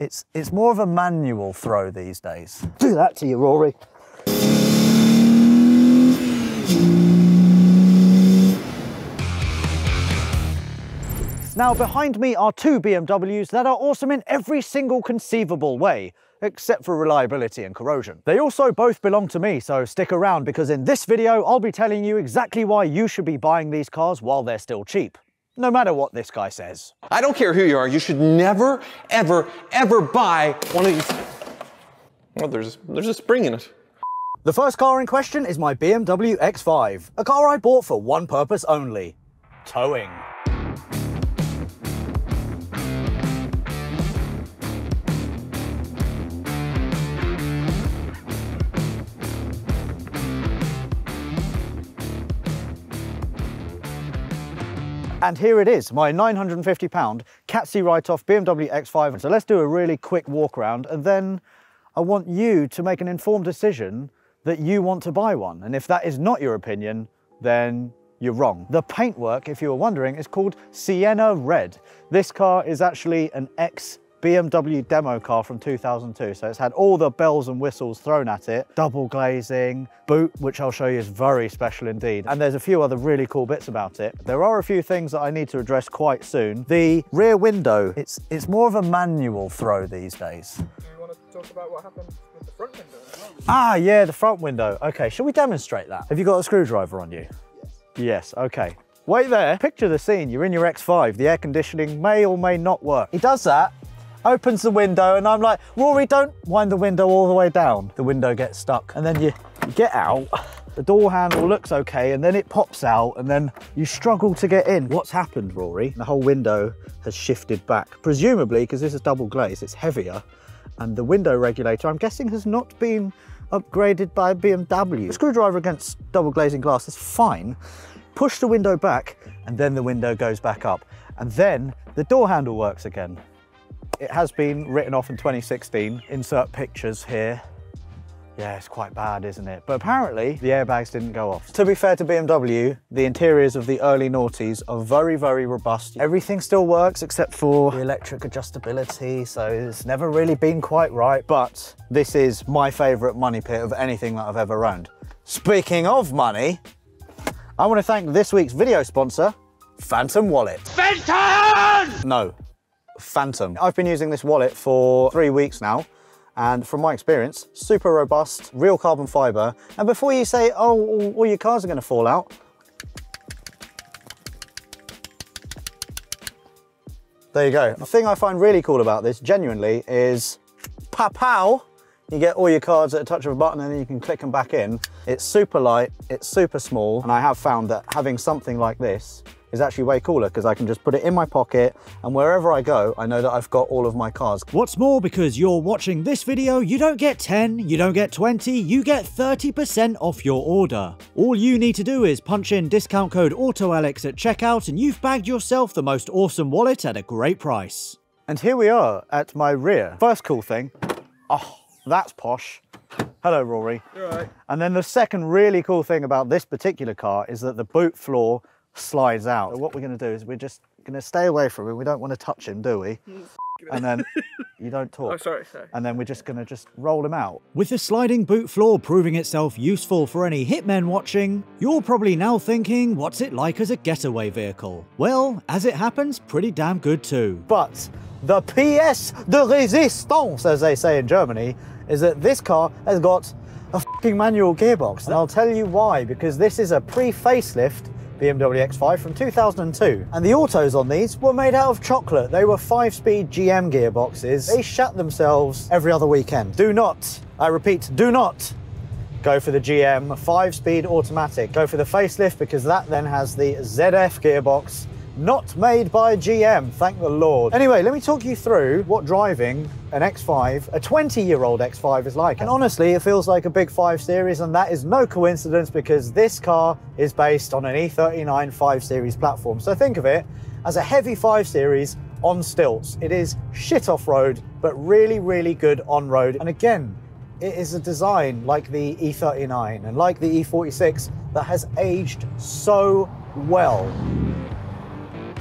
It's, it's more of a manual throw these days. Do that to you, Rory. Now behind me are two BMWs that are awesome in every single conceivable way, except for reliability and corrosion. They also both belong to me, so stick around because in this video I'll be telling you exactly why you should be buying these cars while they're still cheap. No matter what this guy says. I don't care who you are, you should never, ever, ever buy one of these. Well, there's, there's a spring in it. The first car in question is my BMW X5, a car I bought for one purpose only, towing. And here it is, my 950 pound Cat C write-off BMW X5. So let's do a really quick walk around and then I want you to make an informed decision that you want to buy one. And if that is not your opinion, then you're wrong. The paintwork, if you were wondering, is called Sienna Red. This car is actually an X BMW demo car from 2002. So it's had all the bells and whistles thrown at it. Double glazing, boot, which I'll show you is very special indeed. And there's a few other really cool bits about it. There are a few things that I need to address quite soon. The rear window, it's, it's more of a manual throw these days. Do you want to talk about what happened with the front window well? Ah, yeah, the front window. Okay, shall we demonstrate that? Have you got a screwdriver on you? Yes. Yes, okay. Wait there. Picture the scene. You're in your X5. The air conditioning may or may not work. He does that, opens the window, and I'm like, Rory, don't wind the window all the way down. The window gets stuck. And then you, you get out. The door handle looks okay, and then it pops out, and then you struggle to get in. What's happened, Rory? The whole window has shifted back. Presumably, because this is double glazed, it's heavier, and the window regulator, I'm guessing, has not been upgraded by BMW. A screwdriver against double glazing glass is fine. Push the window back and then the window goes back up. And then the door handle works again. It has been written off in 2016. Insert pictures here. Yeah, it's quite bad, isn't it? But apparently the airbags didn't go off. To be fair to BMW, the interiors of the early noughties are very, very robust. Everything still works except for the electric adjustability, so it's never really been quite right. But this is my favorite money pit of anything that I've ever owned. Speaking of money, I want to thank this week's video sponsor, Fantom Wallet. Fantom! No, Fantom. I've been using this wallet for three weeks now. And from my experience, super robust, real carbon fiber. And before you say, oh, all your cars are gonna fall out, there you go. The thing I find really cool about this, genuinely, is pow you get all your cards at a touch of a button and then you can click them back in. It's super light, it's super small, and I have found that having something like this is actually way cooler because I can just put it in my pocket and wherever I go, I know that I've got all of my cards. What's more, because you're watching this video, you don't get 10, you don't get 20, you get 30% off your order. All you need to do is punch in discount code AutoAlex at checkout and you've bagged yourself the most awesome wallet at a great price. And here we are at my rear. First cool thing, oh, that's posh. Hello, Rory. You're right. And then the second really cool thing about this particular car is that the boot floor slides out. So what we're going to do is we're just going to stay away from him. We don't want to touch him, do we? and then you don't talk. Oh, sorry, sorry. And then we're just going to just roll him out. With the sliding boot floor proving itself useful for any hitmen watching, you're probably now thinking, what's it like as a getaway vehicle? Well, as it happens, pretty damn good too. But the pièce de résistance, as they say in Germany, is that this car has got a fucking manual gearbox. And I'll tell you why, because this is a pre-facelift BMW X5 from 2002. And the autos on these were made out of chocolate. They were five-speed GM gearboxes. They shut themselves every other weekend. Do not, I repeat, do not go for the GM five-speed automatic. Go for the facelift because that then has the ZF gearbox not made by GM, thank the Lord. Anyway, let me talk you through what driving an X5, a 20-year-old X5 is like. And honestly, it feels like a big 5 Series, and that is no coincidence because this car is based on an E39 5 Series platform. So think of it as a heavy 5 Series on stilts. It is shit off-road, but really, really good on-road. And again, it is a design like the E39 and like the E46 that has aged so well.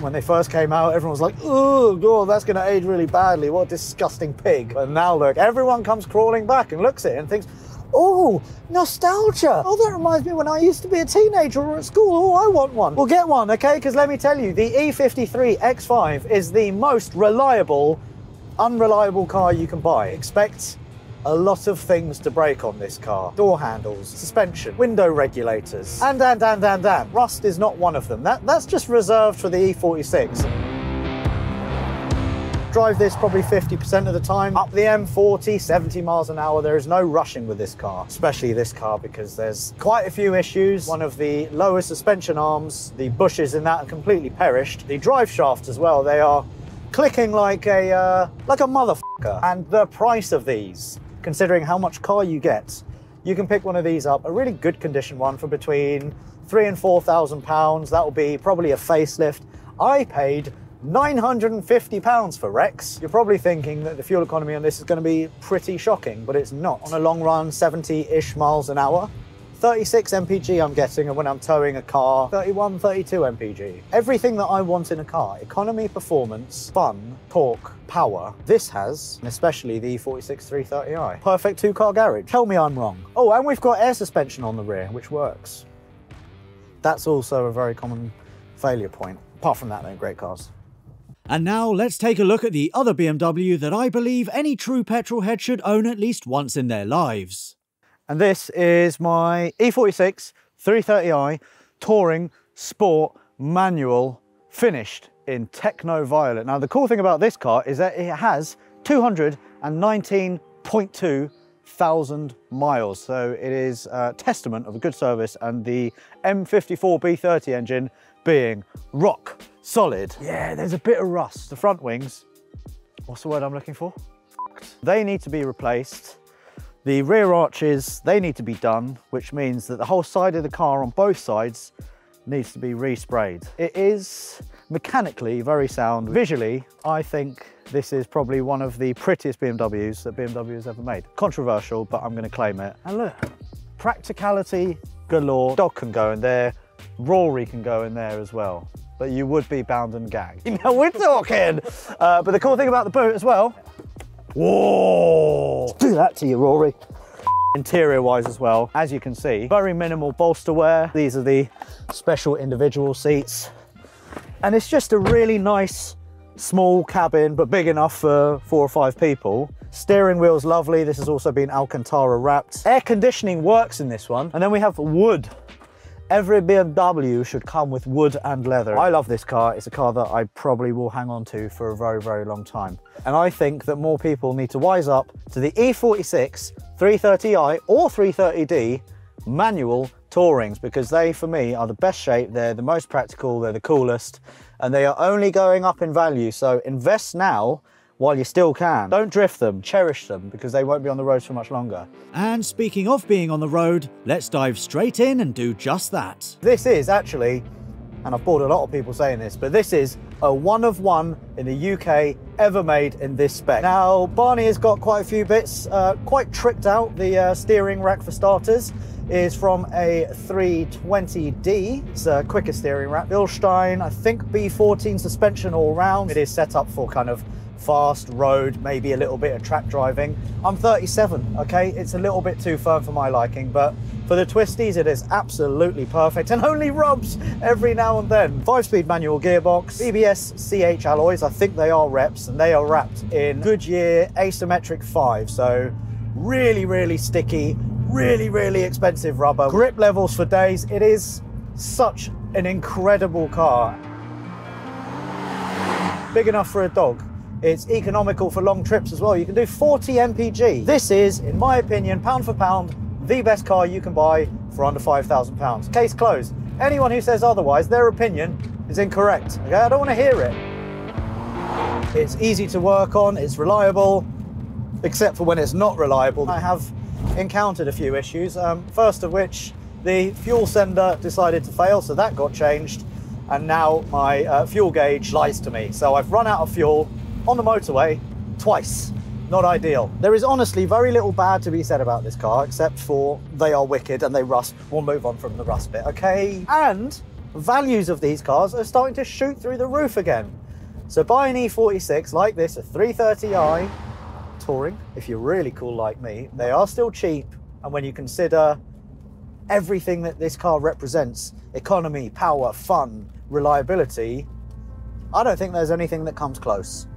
When they first came out, everyone was like, oh, God, that's going to age really badly. What a disgusting pig. And now look, everyone comes crawling back and looks at it and thinks, Oh, nostalgia. Oh, that reminds me when I used to be a teenager or at school. Oh, I want one. Well, get one, okay? Because let me tell you, the E53 X5 is the most reliable, unreliable car you can buy. Expect a lot of things to break on this car. Door handles, suspension, window regulators, and, and, and, and, and. Rust is not one of them. That, that's just reserved for the E46 drive this probably 50% of the time. Up the M40, 70 miles an hour. There is no rushing with this car, especially this car because there's quite a few issues. One of the lower suspension arms, the bushes in that are completely perished. The drive shaft as well, they are clicking like a, uh, like a motherfucker. And the price of these, considering how much car you get, you can pick one of these up, a really good condition one for between three and four thousand pounds. That will be probably a facelift. I paid £950 for Rex. You're probably thinking that the fuel economy on this is going to be pretty shocking, but it's not. On a long run, 70-ish miles an hour. 36 mpg I'm getting, and when I'm towing a car, 31, 32 mpg. Everything that I want in a car, economy, performance, fun, torque, power, this has, and especially the E46 330i. Perfect two-car garage. Tell me I'm wrong. Oh, and we've got air suspension on the rear, which works. That's also a very common failure point. Apart from that, they're great cars. And now let's take a look at the other BMW that I believe any true petrol head should own at least once in their lives. And this is my E46 330i Touring Sport Manual finished in Techno Violet. Now the cool thing about this car is that it has 219.2 thousand miles. So it is a testament of a good service and the M54 B30 engine being rock solid. Yeah, there's a bit of rust. The front wings, what's the word I'm looking for? They need to be replaced. The rear arches, they need to be done, which means that the whole side of the car on both sides needs to be resprayed. It is mechanically very sound. Visually, I think this is probably one of the prettiest BMWs that BMW has ever made. Controversial, but I'm gonna claim it. And look, practicality galore. Dog can go in there, Rory can go in there as well but you would be bound and gagged. Now we're talking! Uh, but the cool thing about the boot as well, whoa! That to you, Rory. Interior wise as well, as you can see, very minimal bolster wear. These are the special individual seats. And it's just a really nice small cabin, but big enough for four or five people. Steering wheel's lovely. This has also been Alcantara wrapped. Air conditioning works in this one. And then we have wood Every BMW should come with wood and leather. I love this car. It's a car that I probably will hang on to for a very, very long time. And I think that more people need to wise up to the E46, 330i or 330d manual Tourings because they, for me, are the best shape. They're the most practical, they're the coolest, and they are only going up in value. So invest now while you still can. Don't drift them, cherish them, because they won't be on the road for much longer. And speaking of being on the road, let's dive straight in and do just that. This is actually, and I've bored a lot of people saying this, but this is a one of one in the UK ever made in this spec. Now, Barney has got quite a few bits, uh, quite tricked out. The uh, steering rack for starters is from a 320D. It's a quicker steering rack. Bilstein, I think B14 suspension all round. It is set up for kind of fast road, maybe a little bit of track driving. I'm 37, okay? It's a little bit too firm for my liking, but for the twisties, it is absolutely perfect and only rubs every now and then. Five-speed manual gearbox, BBS CH alloys, I think they are reps, and they are wrapped in Goodyear Asymmetric 5, so really, really sticky, really, really expensive rubber. Grip levels for days. It is such an incredible car. Big enough for a dog. It's economical for long trips as well. You can do 40 mpg. This is, in my opinion, pound for pound, the best car you can buy for under £5,000. Case closed. Anyone who says otherwise, their opinion is incorrect. Okay, I don't want to hear it. It's easy to work on, it's reliable, except for when it's not reliable. I have encountered a few issues, um, first of which the fuel sender decided to fail, so that got changed, and now my uh, fuel gauge lies to me. So I've run out of fuel, on the motorway twice. Not ideal. There is honestly very little bad to be said about this car, except for they are wicked and they rust. We'll move on from the rust bit, okay? And values of these cars are starting to shoot through the roof again. So buy an E46 like this, a 330i Touring, if you're really cool like me, they are still cheap. And when you consider everything that this car represents, economy, power, fun, reliability, I don't think there's anything that comes close.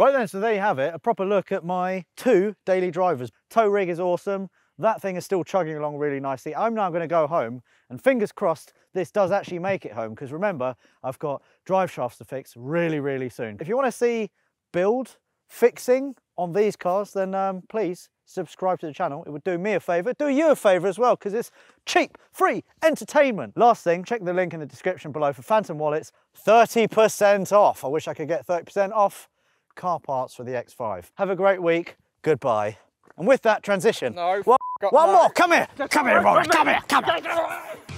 Right then, so there you have it, a proper look at my two daily drivers. Tow rig is awesome. That thing is still chugging along really nicely. I'm now gonna go home and fingers crossed this does actually make it home because remember, I've got drive shafts to fix really, really soon. If you wanna see build, fixing on these cars, then um, please subscribe to the channel. It would do me a favor, do you a favor as well, because it's cheap, free entertainment. Last thing, check the link in the description below for Fantom Wallets, 30% off. I wish I could get 30% off car parts for the X5. Have a great week. Goodbye. And with that transition, No, one, one more. Come here. Come here, Robert. Come here. Come here.